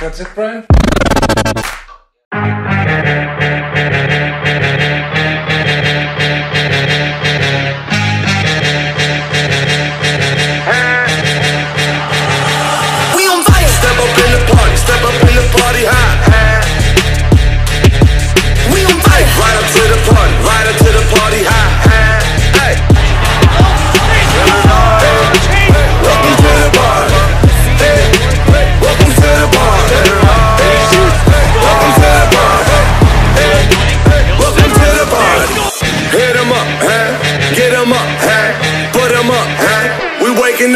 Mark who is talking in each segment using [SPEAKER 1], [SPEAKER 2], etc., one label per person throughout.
[SPEAKER 1] that's it, Brian.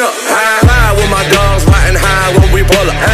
[SPEAKER 2] up high, high with my dogs riding high when we pull up.